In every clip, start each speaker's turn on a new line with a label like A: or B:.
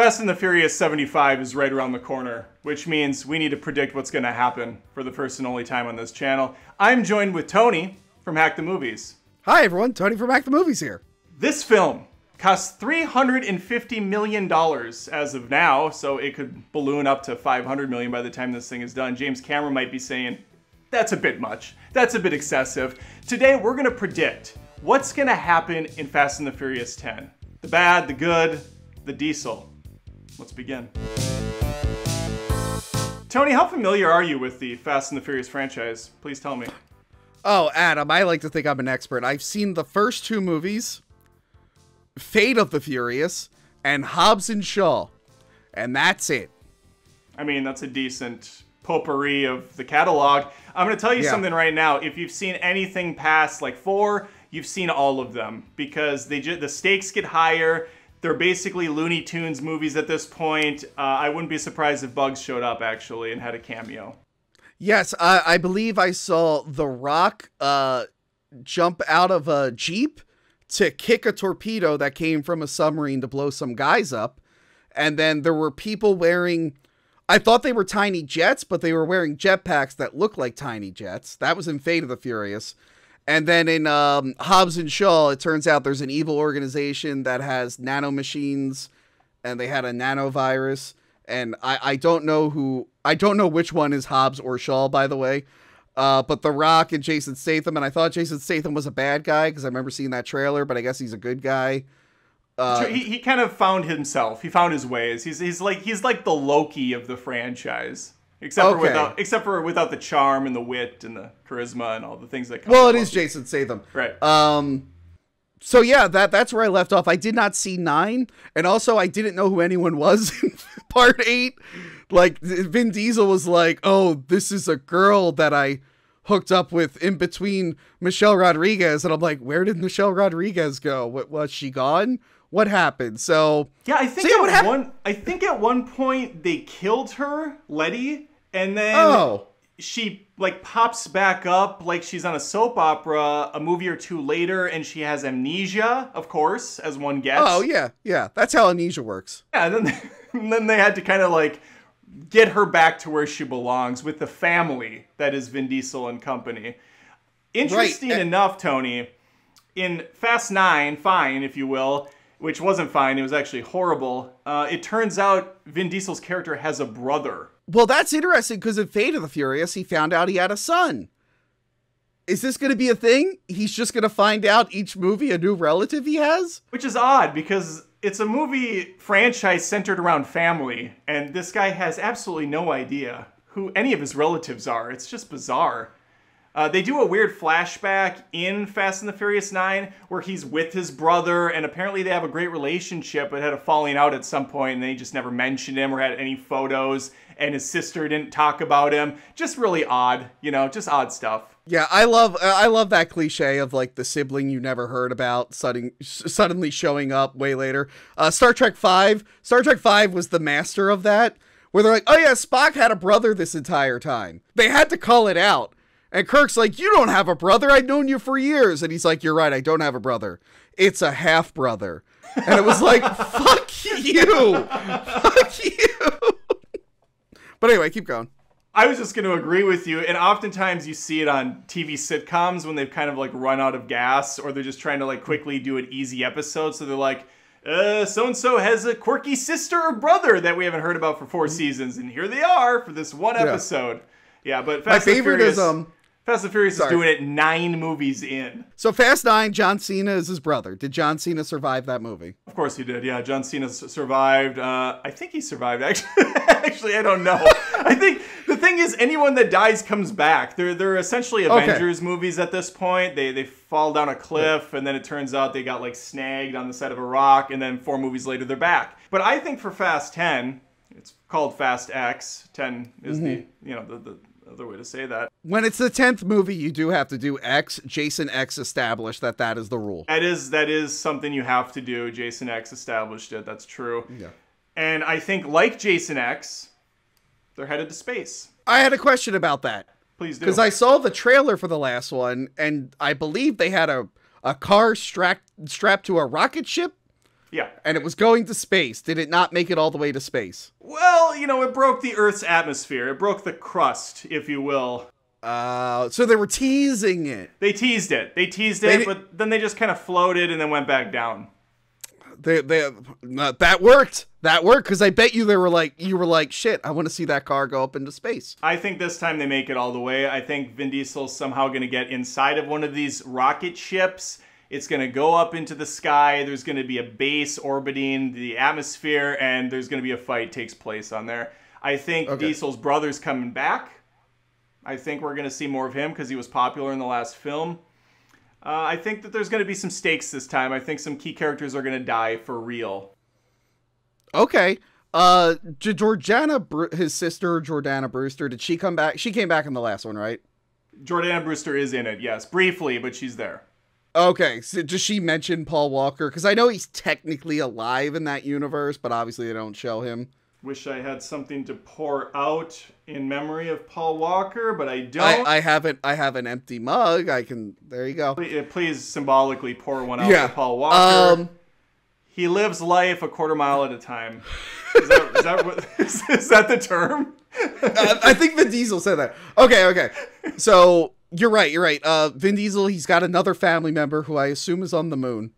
A: Fast and the Furious 75 is right around the corner, which means we need to predict what's going to happen for the first and only time on this channel. I'm joined with Tony from Hack the Movies.
B: Hi everyone, Tony from Hack the Movies here.
A: This film costs $350 million as of now, so it could balloon up to 500 million by the time this thing is done. James Cameron might be saying, that's a bit much. That's a bit excessive. Today, we're gonna predict what's gonna happen in Fast and the Furious 10. The bad, the good, the diesel. Let's begin. Tony, how familiar are you with the Fast and the Furious franchise? Please tell me.
B: Oh, Adam, I like to think I'm an expert. I've seen the first two movies, Fate of the Furious, and Hobbs and Shaw. And that's it.
A: I mean, that's a decent potpourri of the catalog. I'm going to tell you
B: Yeah.
A: something right now. If you've seen anything past like four, you've seen all of them because they ju- the stakes get higher. They're basically Looney Tunes movies at this point. Uh, I wouldn't be surprised if Bugs showed up actually and had a cameo.
B: Yes, I, I believe I saw The Rock uh, jump out of a Jeep to kick a torpedo that came from a submarine to blow some guys up. And then there were people wearing, I thought they were tiny jets, but they were wearing jetpacks that looked like tiny jets. That was in Fate of the Furious. And then in um, Hobbs and Shaw, it turns out there's an evil organization that has nanomachines and they had a nanovirus. And I, I don't know who, I don't know which one is Hobbs or Shaw, by the way. Uh, but The Rock and Jason Statham, and I thought Jason Statham was a bad guy because I remember seeing that trailer, but I guess he's a good guy. Uh,
A: he, he kind of found himself. He found his ways. He's, he's like he's like the Loki of the franchise, except for without except for without the charm and the wit and the charisma and all the things that come.
B: well, it is. Jason Statham.
A: right.
B: Um, so yeah, that that's where I left off. I did not see nine, and also I didn't know who anyone was in part eight. Like Vin Diesel was like, "Oh, this is a girl that I hooked up with in between Michelle Rodriguez," and I'm like, "Where did Michelle Rodriguez go? What was she gone? What happened?" So
A: Yeah, I think
B: So, yeah,
A: at one I think at one point they killed her, Letty, and then
B: Oh.
A: she like pops back up like she's on a soap opera a movie or two later and she has amnesia, of course, as one gets.
B: Oh yeah, yeah. That's how amnesia works.
A: Yeah, and then and then they had to kind of like get her back to where she belongs with the family that is Vin Diesel and company. Interesting
B: and-
A: enough, Tony, in Fast Nine, fine, if you will, which wasn't fine, it was actually horrible. Uh, it turns out Vin Diesel's character has a brother.
B: Well, that's interesting because in Fate of the Furious, he found out he had a son. Is this going to be a thing? He's just going to find out each movie a new relative he has?
A: Which is odd because it's a movie franchise centered around family, and this guy has absolutely no idea who any of his relatives are. It's just bizarre. Uh, they do a weird flashback in Fast and the Furious 9 where he's with his brother, and apparently they have a great relationship, but had a falling out at some point, and they just never mentioned him or had any photos, and his sister didn't talk about him. Just really odd, you know, just odd stuff.
B: Yeah, I love I love that cliche of like the sibling you never heard about sudden, suddenly showing up way later. Uh, Star Trek Five, Star Trek Five was the master of that, where they're like, "Oh yeah, Spock had a brother this entire time." They had to call it out, and Kirk's like, "You don't have a brother. I've known you for years," and he's like, "You're right. I don't have a brother. It's a half brother." And it was like, "Fuck you, fuck you." but anyway, keep going.
A: I was just going to agree with you, and oftentimes you see it on TV sitcoms when they've kind of like run out of gas, or they're just trying to like quickly do an easy episode. So they're like, uh, so and so has a quirky sister or brother that we haven't heard about for four seasons, and here they are for this one episode. Yeah, but
B: My
A: Fast and
B: favorite
A: Furious,
B: is um.
A: Fast and Furious
B: sorry.
A: is doing it nine movies in.
B: So Fast Nine, John Cena is his brother. Did John Cena survive that movie?
A: Of course he did. Yeah, John Cena survived. Uh, I think he survived. Actually, actually, I don't know. I think the thing is, anyone that dies comes back. They're they're essentially
B: Okay.
A: Avengers movies at this point. They they fall down a cliff, and then it turns out they got like snagged on the side of a rock, and then four movies later they're back. But I think for Fast Ten, it's called Fast X. Ten is the you know the, the other way to say that.
B: When it's the tenth movie, you do have to do X. Jason X established that that is the rule.
A: That is that is something you have to do. Jason X established it. That's true.
B: Yeah.
A: And I think like Jason X, they're headed to space.
B: I had a question about that
A: Please do.
B: because I saw the trailer for the last one, and I believe they had a a car strapped strapped to a rocket ship.
A: Yeah.
B: and it was going to space. Did it not make it all the way to space?
A: Well, you know, it broke the Earth's atmosphere. It broke the crust, if you will.
B: Uh, so they were teasing it.
A: They teased it. They teased
B: They
A: it, but then they just kind of floated and then went back down.
B: They they uh, that worked. That worked because I bet you they were like you were like shit. I want to see that car go up into space.
A: I think this time they make it all the way. I think Vin Diesel's somehow going to get inside of one of these rocket ships. It's going to go up into the sky. There's going to be a base orbiting the atmosphere, and there's going to be a fight takes place on there. I think
B: Okay.
A: Diesel's brother's coming back. I think we're going to see more of him because he was popular in the last film. Uh, I think that there's going to be some stakes this time. I think some key characters are going to die for real.
B: Okay. Uh, Bru- his sister Jordana Brewster, did she come back? She came back in the last one, right?
A: Jordana Brewster is in it, yes, briefly, but she's there.
B: Okay. So does she mention Paul Walker? Because I know he's technically alive in that universe, but obviously they don't show him.
A: Wish I had something to pour out in memory of Paul Walker, but I don't.
B: I, I haven't. I have an empty mug. I can. There you go.
A: Please, please symbolically pour one out
B: Yeah.
A: for Paul Walker.
B: Um.
A: he lives life a quarter mile at a time. Is that, is that, what, is, is that the term?
B: I I think Vin Diesel said that. Okay, okay. So you're right. You're right. Uh, Vin Diesel. He's got another family member who I assume is on the moon.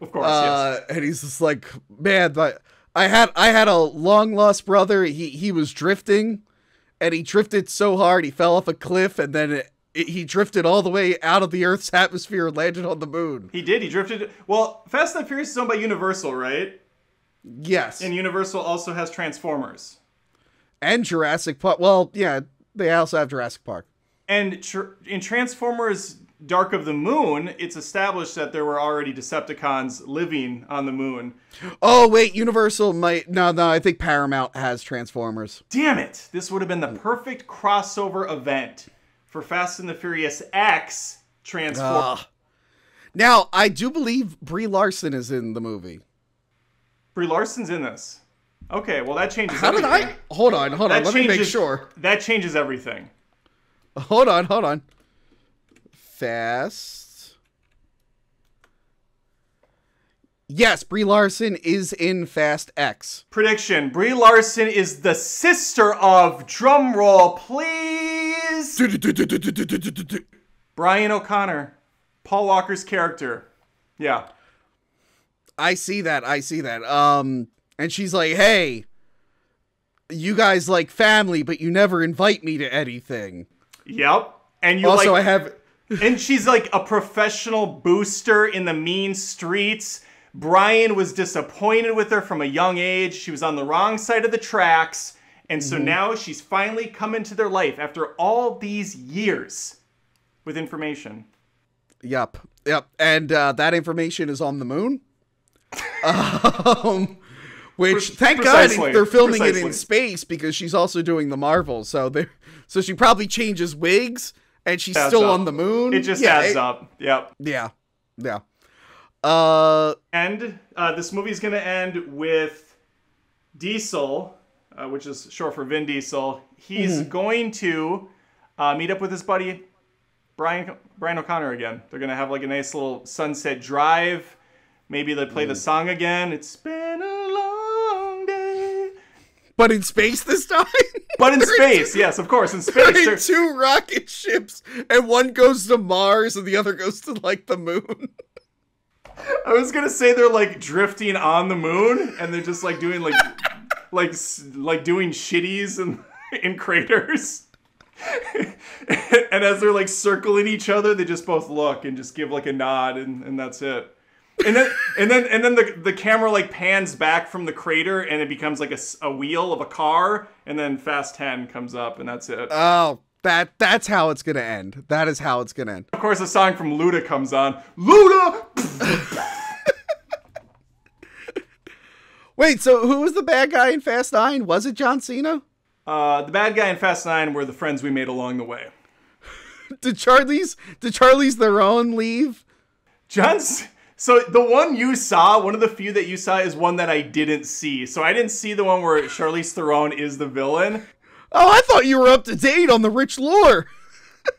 A: Of course,
B: Uh, and he's just like, man, but I had I had a long lost brother. He he was drifting, and he drifted so hard he fell off a cliff, and then it, it, he drifted all the way out of the Earth's atmosphere and landed on the moon.
A: He did. He drifted. Well, Fast and the Furious is owned by Universal, right?
B: Yes,
A: And Universal also has Transformers.
B: and Jurassic Park. Well, yeah, they also have Jurassic Park.
A: And tr- in Transformers Dark of the Moon, it's established that there were already Decepticons living on the moon.
B: Oh wait, Universal might no no. I think Paramount has Transformers.
A: Damn it! This would have been the perfect crossover event for Fast and the Furious X Transformers.
B: Ugh. Ah. Now I do believe Brie Larson is in the movie.
A: Brie Larson's in this. Okay, well that changes.
B: How did. I? Hold on, hold on.
A: That
B: Let me make sure.
A: That changes everything.
B: Hold on, hold on. Fast. Yes, Brie Larson is in Fast X.
A: Prediction: Brie Larson is the sister of drumroll, please. Brian O'Connor, Paul Walker's character. Yeah.
B: I see that. I see that. Um, and she's like, "Hey, you guys like family, but you never invite me to anything."
A: Yep. And you
B: Also,
A: like
B: I have.
A: and she's like a professional booster in the mean streets. Brian was disappointed with her from a young age. She was on the wrong side of the tracks. And so
B: Mm-hmm.
A: now she's finally come into their life after all these years with information.
B: Yep, yep. And uh, that information is on the moon. um, which thank God they're filming it in space because she's also doing the Marvel. So they, so she probably changes wigs and she's
A: Adds
B: still
A: up.
B: on the moon.
A: It just
B: yeah,
A: adds
B: it-
A: up. Yep.
B: Yeah, yeah. Uh,
A: And uh, this movie's going to end with Diesel, uh, which is short for Vin Diesel. He's
B: Mm-hmm.
A: going to uh, meet up with his buddy Brian Brian O'Connor again. They're going to have like a nice little sunset drive. Maybe they play the song again. It's been a long day.
B: But in space this time.
A: But in space, yes, of course, in
B: They're
A: space.
B: in
A: they're-
B: two rocket ships, and one goes to Mars and the other goes to like the moon.
A: I was gonna say they're like drifting on the moon, and they're just like doing like, like, like doing shitties in in craters. and as they're like circling each other, they just both look and just give like a nod, and, and that's it. And then and then and then the the camera like pans back from the crater, and it becomes like a, a wheel of a car, and then Fast Ten comes up, and that's it.
B: Oh, that that's how it's gonna end. That is how it's gonna end.
A: of course, a song from Luda comes on. Luda.
B: Wait, so who was the bad guy in Fast Nine? Was it John Cena?
A: Uh, the bad guy in Fast Nine were the friends we made along the way.
B: Did Charlize did Charlize Theron leave?
A: John's. So the one you saw, one of the few that you saw, is one that I didn't see. So I didn't see the one where Charlize Theron is the villain.
B: Oh, I thought you were up to date on the rich lore.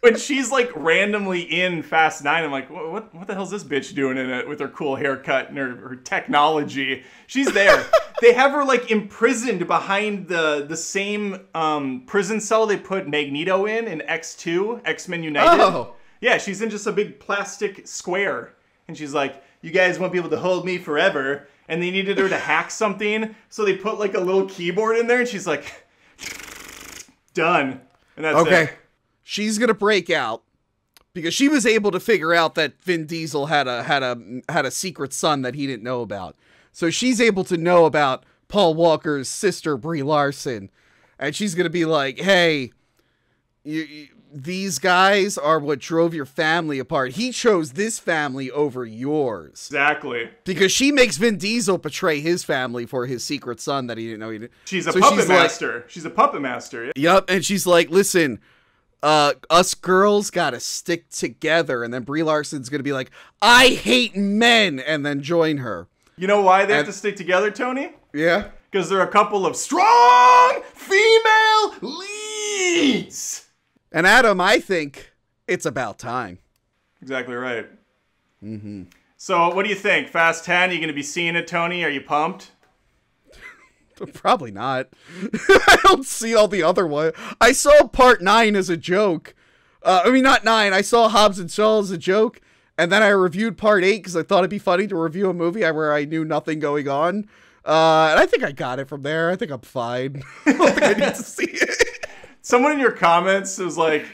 A: when she's like randomly in Fast Nine, I'm like, what, what, what the hell's this bitch doing in it with her cool haircut and her, her technology? She's there. they have her like imprisoned behind the the same um, prison cell they put Magneto in in X2, X Men United.
B: Oh.
A: Yeah, she's in just a big plastic square, and she's like, "You guys won't be able to hold me forever." And they needed her to hack something, so they put like a little keyboard in there, and she's like, "Done." And that's
B: Okay.
A: it.
B: She's gonna break out because she was able to figure out that Vin Diesel had a had a had a secret son that he didn't know about. So she's able to know about Paul Walker's sister Brie Larson, and she's gonna be like, "Hey, you, you- these guys are what drove your family apart. He chose this family over yours
A: Exactly.
B: because she makes Vin Diesel betray his family for his secret son that he didn't know he did.
A: She's a
B: So
A: puppet
B: she's like-
A: master. she's a puppet master.
B: Yep, and she's like, "Listen, uh, us girls gotta stick together." And then Brie Larson's gonna be like, "I hate men," and then join her.
A: You know why they have to stick together, Tony?
B: Yeah.
A: Because they're a couple of strong female leads.
B: And Adam, I think it's about time.
A: Exactly right. Mm-hmm. So, what do you think? Fast 10, are you going to be seeing it, Tony? Are you pumped?
B: Probably not. I don't see all the other one. I saw part nine as a joke. Uh, I mean, not nine. I saw Hobbs and Shaw as a joke, and then I reviewed part eight because I thought it'd be funny to review a movie where I knew nothing going on. Uh, and I think I got it from there. I think I'm fine. I don't think I need to see it.
A: Someone in your comments was like,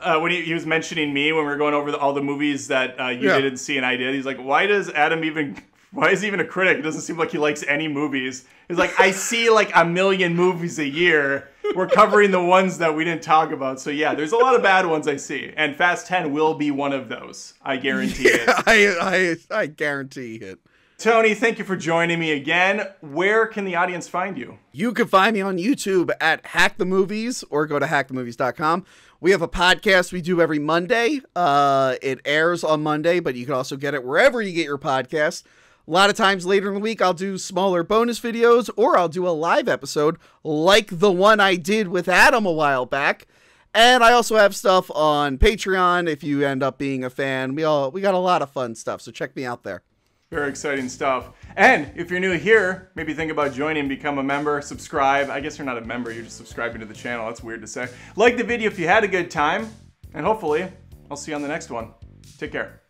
A: uh, when he, he was mentioning me when we were going over the, all the movies that uh, you
B: Yeah.
A: didn't see and I did, he's like, why does Adam even, why is he even a critic? It doesn't seem like he likes any movies. He's like, I see like a million movies a year. We're covering the ones that we didn't talk about. So yeah, there's a lot of bad ones I see. And Fast 10 will be one of those. I guarantee it.
B: I, I, I guarantee it.
A: Tony, thank you for joining me again. Where can the audience find you?
B: You can find me on YouTube at Hack the Movies or go to hackthemovies.com. We have a podcast we do every Monday. Uh, it airs on Monday, but you can also get it wherever you get your podcast. A lot of times later in the week, I'll do smaller bonus videos or I'll do a live episode like the one I did with Adam a while back. And I also have stuff on Patreon if you end up being a fan. We all we got a lot of fun stuff, so check me out there.
A: Very exciting stuff. And if you're new here, maybe think about joining, become a member, subscribe. I guess you're not a member, you're just subscribing to the channel. That's weird to say. Like the video if you had a good time, and hopefully, I'll see you on the next one. Take care.